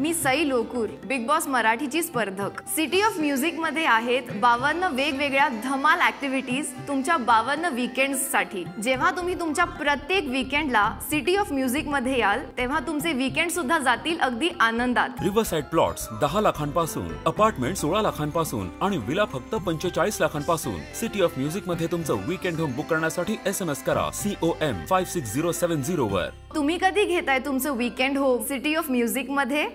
मी Sai Lokur big boss मराठीची स्पर्धक. City of म्युझिकमध्ये आहेत बावन्न वेगवेगळ्या धमाल ऍक्टिव्हिटीज तुमच्या बावन्न वीकेंडसाठी. जेव्हा तुम्ही तुमच्या प्रत्येक वीकेंडला सिटी ऑफ म्युझिकमध्ये याल तेव्हा तुमचे वीकेंड सुद्धा जातील अगदी आनंदात. रिव्हरसाइड प्लॉट्स दहा लाखांपासून अपार्टमेंट सोळा लाखांपासून आणि विला फक्त पंचेचाळीस लाखांपासून. सिटी ऑफ म्युझिकमध्ये तुमचं वीकेंड होम बुक करण्यासाठी एस एम एस करा C O M five six zero seven zero वर. तुम्ही कधी घेताय तुमचं वीकेंड होम सिटी ऑफ म्युझिकमध्ये?